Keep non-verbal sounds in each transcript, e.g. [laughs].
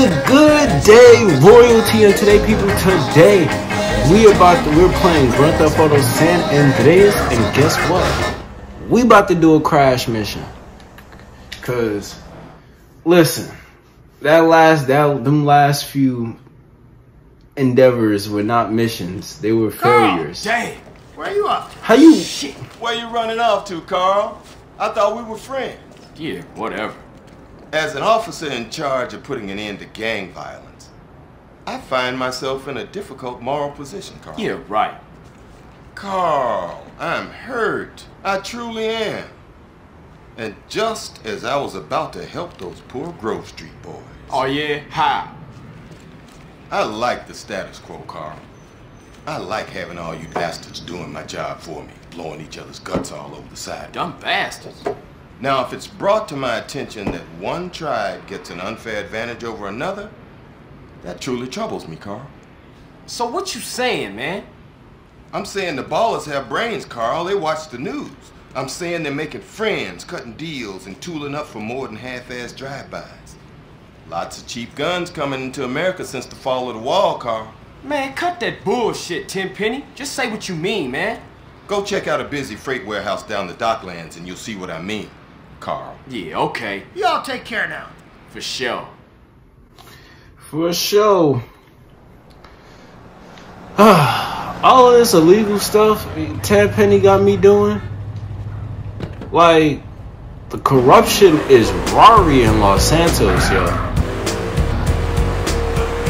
good, good day, royalty, and today, people, today we about to, we're playing Grand Theft Auto San Andreas, and guess what? We about to do a crash mission. Cause, listen, that last that them last few endeavors were not missions; they were failures. Dang, where you at? How you? Shit, where you running off to, Carl? I thought we were friends. Yeah, whatever. As an officer in charge of putting an end to gang violence, I find myself in a difficult moral position, Carl. Yeah, right. Carl, I'm hurt. I truly am. And just as I was about to help those poor Grove Street boys. Oh yeah? How? I like the status quo, Carl. I like having all you bastards doing my job for me, blowing each other's guts all over the side. Dumb bastards. Now, if it's brought to my attention that one tribe gets an unfair advantage over another, that truly troubles me, Carl. So what you saying, man? I'm saying the Ballas have brains, Carl. They watch the news. I'm saying they're making friends, cutting deals, and tooling up for more than half-assed drive-bys. Lots of cheap guns coming into America since the fall of the wall, Carl. Man, cut that bullshit, Tenpenny. Just say what you mean, man. Go check out a busy freight warehouse down the docklands and you'll see what I mean, Carl. Yeah, okay. Y'all take care now. For sure. For sure. [sighs] All of this illegal stuff Tenpenny got me doing. Like, the corruption is Rari in Los Santos, yo.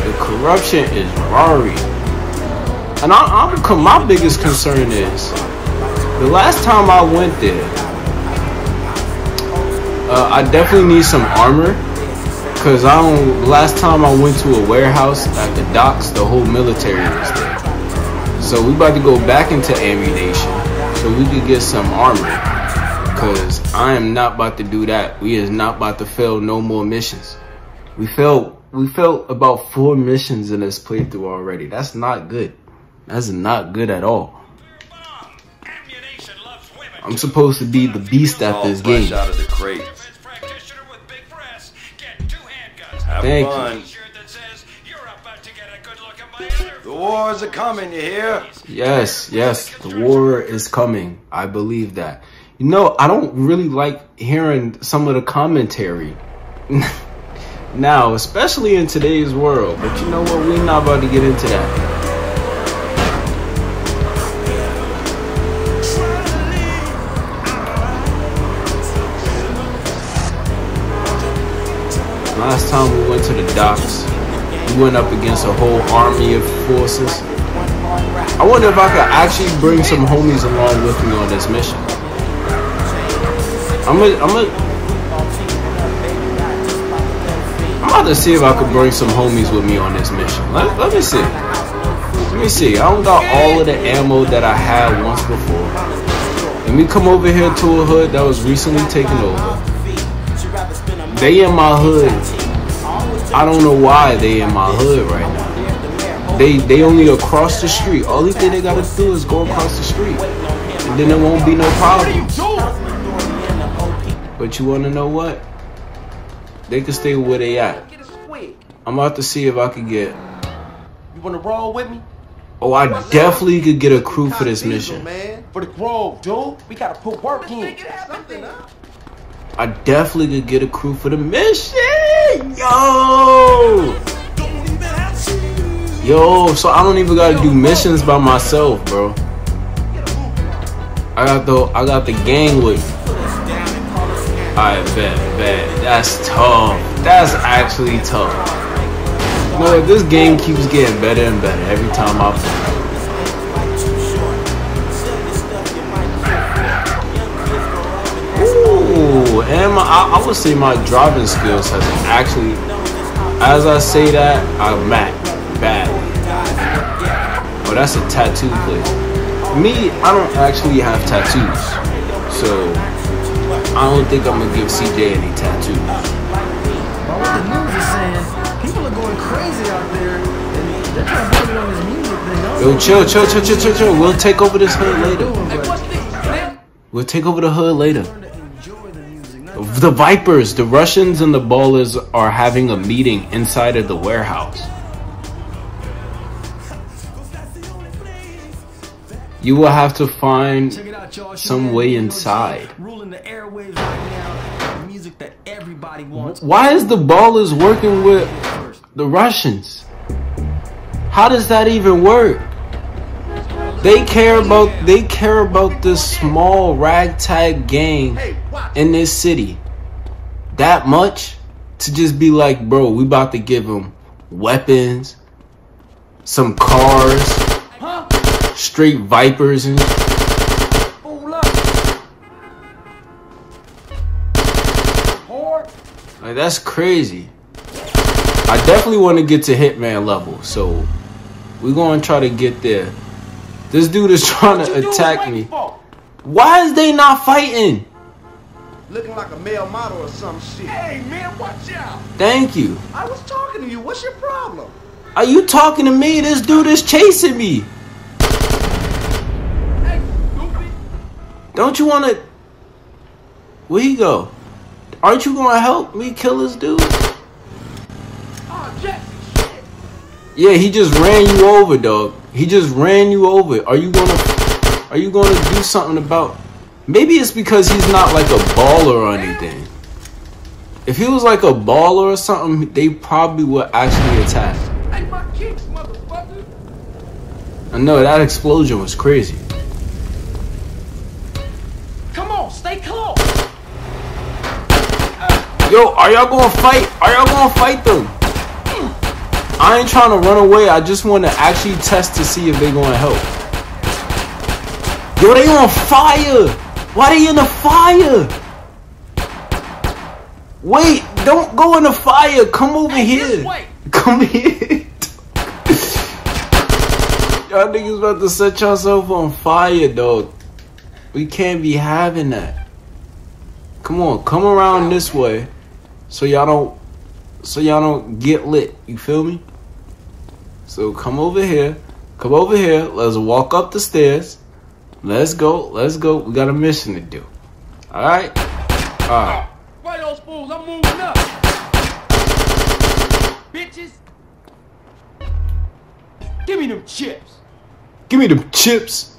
The corruption is Rari. And I, I'm, my biggest concern is the last time I went there, uh, I definitely need some armor. Cause I don't. Last time I went to a warehouse at the docks, the whole military was there. So we about to go back into Ammu-Nation so we could get some armor. Cause I am not about to do that. We is not about to fail no more missions. We failed. We failed about four missions in this playthrough already. That's not good. That's not good at all. I'm supposed to be the beast at this fresh game. Have Thank fun. The wars are coming, you hear? Yes, yes, the war is coming. I believe that. You know, I don't really like hearing some of the commentary [laughs] now, especially in today's world. But you know what? We're not about to get into that. Last time we went to the docks, we went up against a whole army of forces. I wonder if I could actually bring some homies along with me on this mission. I'm gonna, I'm gonna, I'm about to see if I could bring some homies with me on this mission. Let, let me see. Let me see. I don't got all of the ammo that I had once before. Let me come over here to a hood that was recently taken over. They in my hood. I don't know why they in my hood right now. They they only across the street. Only thing they gotta do is go across the street. And then there won't be no problem. But you wanna know what? They can stay where they at. I'm about to see if I can get You wanna roll with me? Oh, I definitely could get a crew for this mission. Man. For the Grove, dude. We gotta put work in. I definitely could get a crew for the mission. Yo! Yo, so I don't even gotta do missions by myself, bro. I got the I got the gang with. Alright, bet, bet. That's tough. That's actually tough. You know? This game keeps getting better and better every time I play. Ooh, and my, I, I would say my driving skills has actually, as I say that, I'm mad, bad. Oh, that's a tattoo place. Me, I don't actually have tattoos, so I don't think I'm gonna give CJ any tattoos. But people are going crazy out there, and they're trying to it on this music thing. Yo, chill, chill, chill, chill, chill, chill. We'll take over this hood later. We'll take over the hood later. Learn to enjoy the music, not The Vipers, the Russians and the Ballas are having a meeting inside of the warehouse. You will have to find out, y'all. It's your some way inside. Ruling the airwaves right now. The music that everybody wants. Why is the Ballas working with the Russians? How does that even work? They care about they care about this small ragtag gang in this city that much to just be like, bro, we about to give them weapons, some cars, straight vipers and Fool up. Whore. like that's crazy. I definitely want to get to Hitman level, so we're gonna try to get there. This dude is [laughs] trying to attack me. Why is they not fighting? Looking like a male model or some shit. Hey, man, watch out. Thank you. I was talking to you. What's your problem? Are you talking to me? This dude is chasing me. Hey, stupid. Don't you want to? Where he go? Aren't you gonna help me kill this dude? Oh, Jesse, shit. Yeah, he just ran you over, dog. He just ran you over. Are you gonna? Are you gonna do something about? Maybe it's because he's not like a baller or anything. If he was like a baller or something, they probably would actually attack. Hey, my kicks, motherfucker. I know that explosion was crazy. Come on, stay close. Yo, are y'all gonna fight? Are y'all gonna fight them? I ain't trying to run away. I just want to actually test to see if they gonna help. Yo, they on fire. Why are you in the fire? Wait, don't go in the fire. Come over Hey, here. [laughs] Come here. Y'all niggas about to set yourself on fire, dog. We can't be having that. Come on, come around this way, so y'all don't, so y'all don't get lit. You feel me? So come over here, come over here. Let's walk up the stairs. Let's go, let's go. We got a mission to do. All right, all right. Why those fools? I'm moving up. Bitches. Give me them chips. Give me the chips.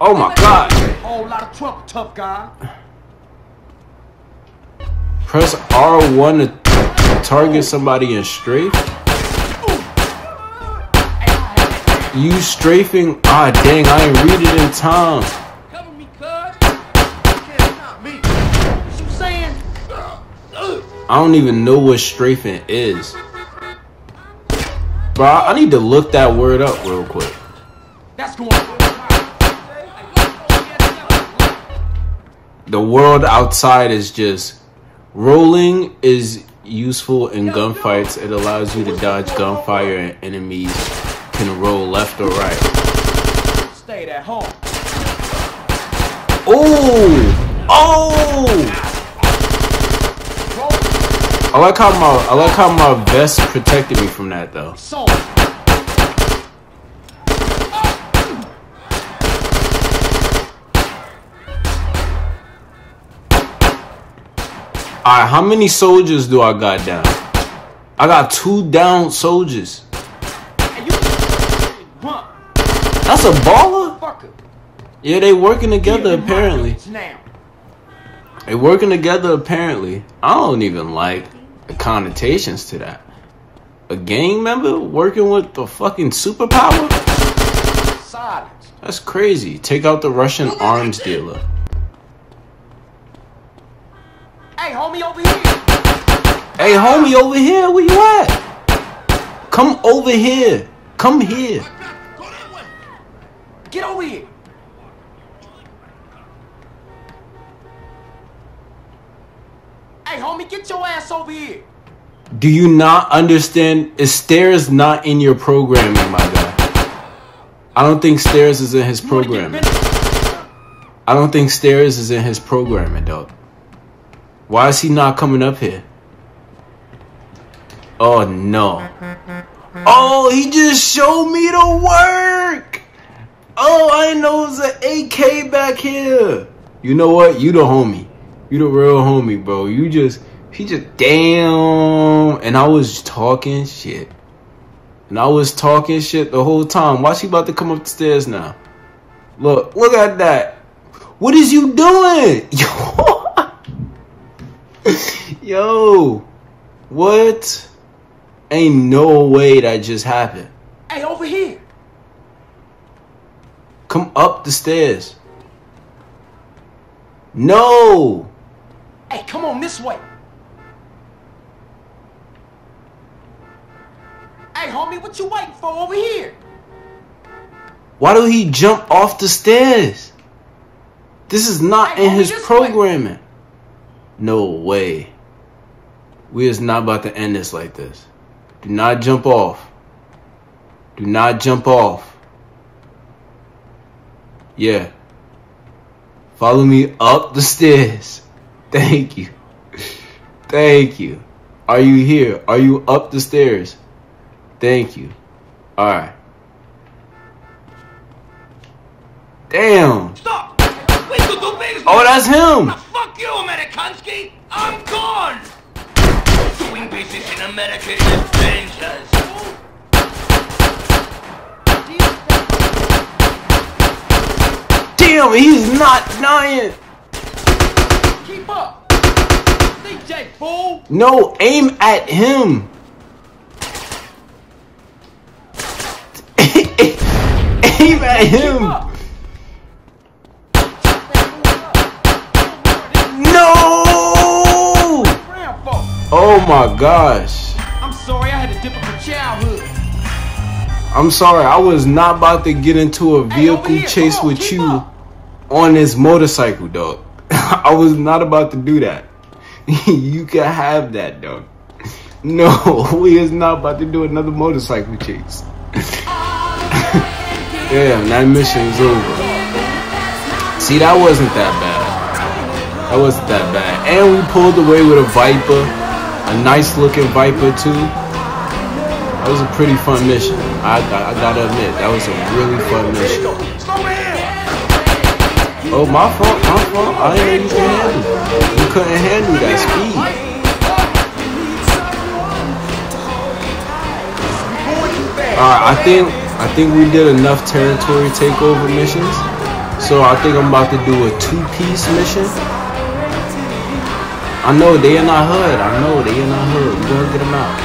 Oh my god. Whole lot of trouble, tough guy. Press R1 to target somebody in strafe. You strafing? Ah, dang, I ain't read it in time. Cover me, cuz. Can't stop me. What you saying? I don't even know what strafing is. Bro, I need to look that word up real quick. That's going. The world outside is just rolling is useful in gunfights. It allows you to dodge gunfire and enemies can roll left or right. Stayed at home. Oh! Oh! I like how my I like how my vest protected me from that though. Alright, how many soldiers do I got down? I got two down soldiers. and you run, That's a baller? Yeah, they working together Yeah, in my apparently. They working together apparently. I don't even like the connotations to that. A gang member working with the fucking superpower? That's crazy. Take out the Russian arms dealer. Hey, homie, over here. Hey, homie, over here, where you at? Come over here. Come here. Get your ass over here. Do you not understand? Is stairs not in your programming, my guy? I don't think stairs is in his You wanna get programming. I don't think stairs is in his programming, dog. Why is he not coming up here? Oh no. Oh, he just showed me the work. Oh, I know it was an AK back here. You know what? You the homie. You the real homie, bro. You just he just damn. And I was talking shit. And I was talking shit the whole time. Why she about to come up the stairs now? Look, look at that. What is you doing? [laughs] Yo. Yo. What? Ain't no way that just happened. Hey, over here. Come up the stairs. No. Hey, come on this way. Hey, homie, what you waiting for over here? Why do he jump off the stairs? This is not Hey, in homie, his way. programming. No way. We is not about to end this like this. Do not jump off. Do not jump off. Yeah. Follow me up the stairs. [laughs] Thank you. [laughs] Thank you. Are you here? Are you up the stairs? Thank you. Alright. Damn. Stop! Wait, do business! Oh, that's him. Fuck you, Amerikansky! I'm gone! Doing business in America is dangerous. Damn, he's not dying. Keep up! DJ, fool! No, aim at him. Aim at him. No. Oh my gosh. I'm sorry, I had a difficult childhood. I'm sorry. I was not about to get into a vehicle chase on, with you up. on this motorcycle, dog. [laughs] I was not about to do that. [laughs] you can have that, dog. [laughs] No, we is not about to do another motorcycle chase. Oh, [laughs] Damn, that mission is over. See, that wasn't that bad. That wasn't that bad. And we pulled away with a Viper, a nice looking Viper too. That was a pretty fun mission. I, I, I gotta admit, that was a really fun mission. Oh, my fault, my fault. I didn't could handle. You couldn't handle that speed. Alright, I think I think we did enough territory takeover missions. So I think I'm about to do a two-piece mission. I know they in our hood. I know they in our hood. We're gonna get them out.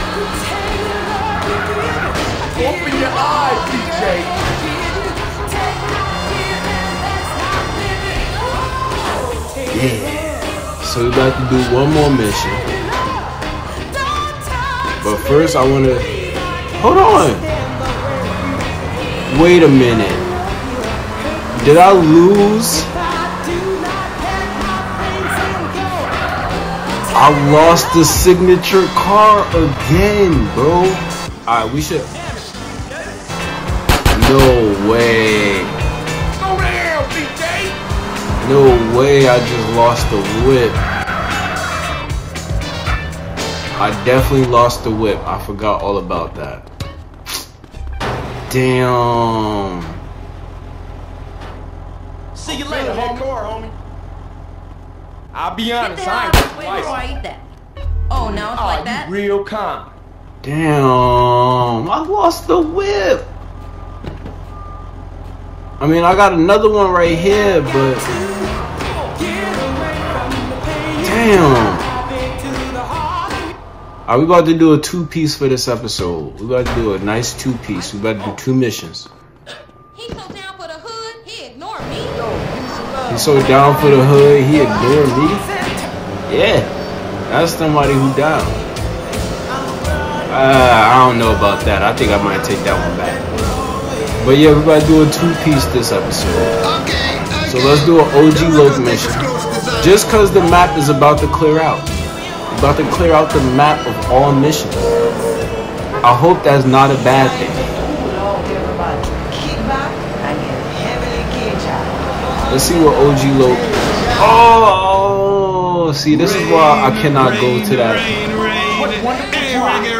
Open your eyes, DJ. Yeah. So we about to do one more mission. But first I wanna hold on. Wait a minute. Did I lose? I lost the signature car again, bro. Alright, we should. No way. No way I just lost the whip. I definitely lost the whip. I forgot all about that. Damn. See you later, That homie. car, homie. I'll be honest, I down. ain't Wait, before I eat that. Oh, now it's Oh, like that? real calm. Damn. I lost the whip. I mean, I got another one right here, but. Are we about to do a two piece for this episode? We're about to do a nice two piece. We're about to do two missions. He so down for the hood, he ignored me. He's so down for the hood, he ignored me. Yeah, that's somebody who down. Uh, I don't know about that. I think I might take that one back. But yeah, we're about to do a two piece this episode. So let's do an OG Loc mission. Just cause the map is about to clear out. About to clear out the map of all missions. I hope that's not a bad thing. Let's see what OG Loc. Oh, see, this is why I cannot go to that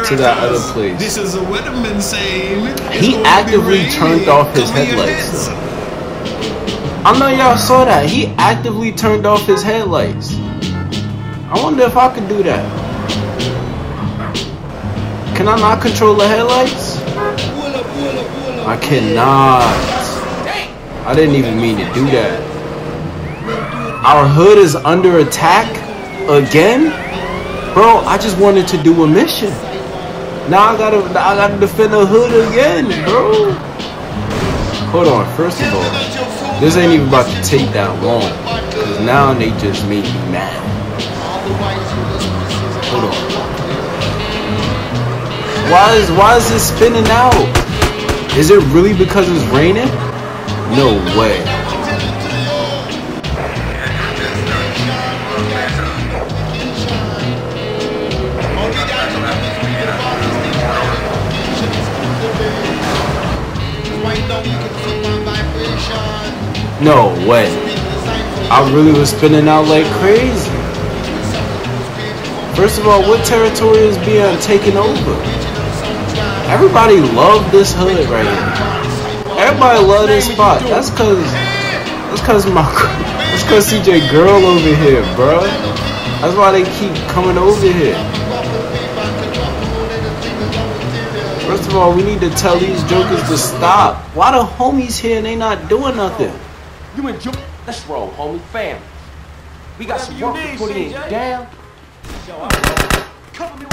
to that other place. This is a Weatherman saying. He actively turned off his headlights. I know y'all saw that. He actively turned off his headlights. I wonder if I could do that. Can I not control the headlights? I cannot. I didn't even mean to do that. Our hood is under attack again? Bro, I just wanted to do a mission. Now I gotta I gotta defend the hood again, bro. Hold on, first of all, this ain't even about to take that long. Cause now they just made me mad. Hold on. Why is why is this spinning out? Is it really because it's raining? No way. No way. I really was spinning out like crazy. First of all, what territory is being taken over? Everybody love this hood right here. Everybody love this spot. That's cause that's cause my that's cause CJ girl over here, bro. That's why they keep coming over here. First of all, we need to tell these jokers to stop. Why the homies here and they not doing nothing? You enjoy. Let's roll, homie. Family. We got some work to put in. Down. Cover me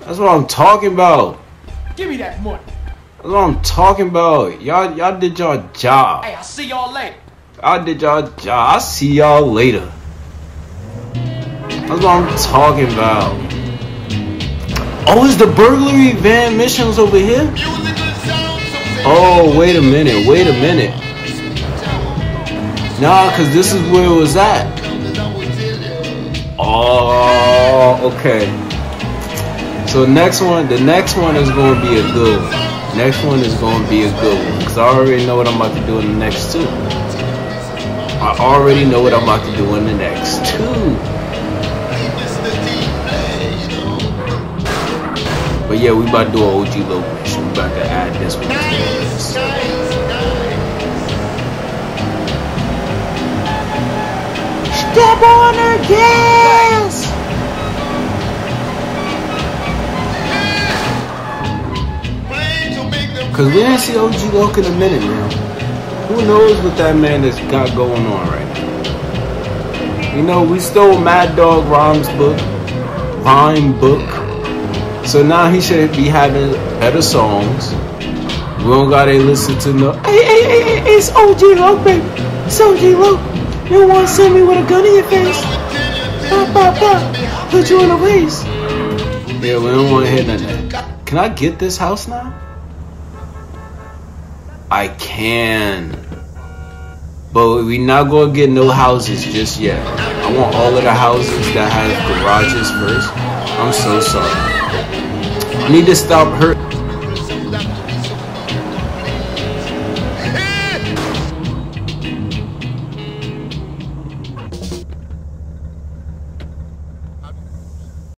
That's what I'm talking about. Give me that money. That's what I'm talking about. Y'all, y'all did y'all job. Hey, I'll see y'all later. I did y'all job. I'll see y'all later. That's what I'm talking about. Oh, is the burglary van missions over here? Oh, wait a minute. Wait a minute. Nah, because this is where it was at. Oh, okay. So next one, the next one is to be a good one. Next one is going to be a good one. Because I already know what I'm about to do in the next two. I already know what I'm about to do in the next two. But yeah, we about to do an OG. We about to add this one to this. Step on her gas! Cause we didn't see OG Loc in a minute now. Who knows what that man has got going on right now? You know, we stole Madd Dogg Rhymes book, Rhyme book. So now he should be having better songs. We don't gotta listen to no. Hey, hey, hey, hey, it's OG Loc, baby. It's OG Loc. You wanna send me with a gun in your face? Pop, pop, pop. Put you in a waist. Yeah, we don't wanna hear none of that. Can I get this house now? I can. But we not gonna get no houses just yet. I want all of the houses that have garages first. I'm so sorry. I need to stop hurt.